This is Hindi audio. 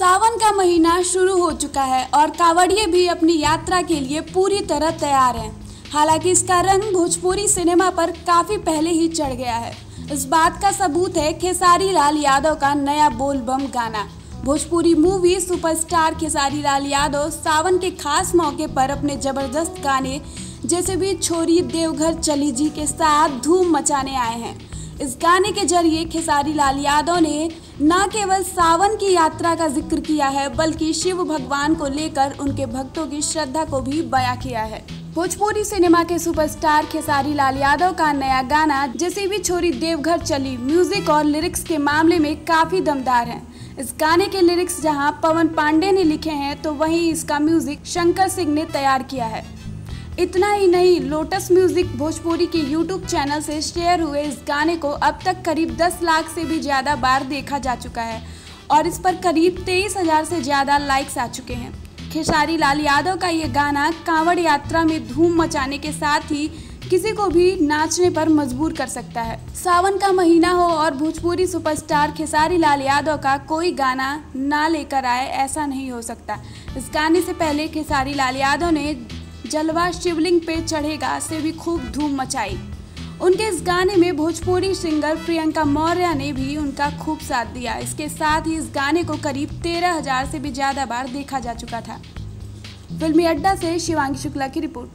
का महीना शुरू हो चुका है और कांवड़िए भी अपनी यात्रा के लिए पूरी तरह तैयार हैं। हालाँकि इसका रंग भोजपुरी सिनेमा पर काफ़ी पहले ही चढ़ गया है। इस बात का सबूत है खेसारी लाल यादव का नया बोलबम गाना। भोजपुरी मूवी सुपरस्टार खेसारी लाल यादव सावन के खास मौके पर अपने ज़बरदस्त गाने, जैसे भी छोरी देवघर चली जी के साथ धूम मचाने आए हैं। इस गाने के ज़रिए खेसारी लाल यादव ने न केवल सावन की यात्रा का ज़िक्र किया है, बल्कि शिव भगवान को लेकर उनके भक्तों की श्रद्धा को भी बयां किया है। भोजपुरी सिनेमा के सुपरस्टार खेसारी लाल यादव का नया गाना, जैसे भी छोरी देवघर चली, म्यूज़िक और लिरिक्स के मामले में काफ़ी दमदार है। इस गाने के लिरिक्स जहाँ पवन पांडे ने लिखे हैं तो वहीं इसका म्यूज़िक शंकर सिंह ने तैयार किया है। इतना ही नहीं लोटस म्यूज़िक भोजपुरी के यूट्यूब चैनल से शेयर हुए इस गाने को अब तक करीब 10 लाख से भी ज़्यादा बार देखा जा चुका है और इस पर करीब तेईस हज़ार से ज़्यादा लाइक्स आ चुके हैं। खेसारी लाल यादव का ये गाना कांवड़ यात्रा में धूम मचाने के साथ ही किसी को भी नाचने पर मजबूर कर सकता है। सावन का महीना हो और भोजपुरी सुपरस्टार खेसारी लाल यादव का कोई गाना ना लेकर आए ऐसा नहीं हो सकता। इस गाने से पहले खेसारी लाल यादव ने जलवा शिवलिंग पे चढ़ेगा, से भी खूब धूम मचाई। उनके इस गाने में भोजपुरी सिंगर प्रियंका मौर्य ने भी उनका खूब साथ दिया। इसके साथ ही इस गाने को करीब तेरह हज़ार से भी ज़्यादा बार देखा जा चुका था। फिल्मी अड्डा से शिवांगी शुक्ला की रिपोर्ट।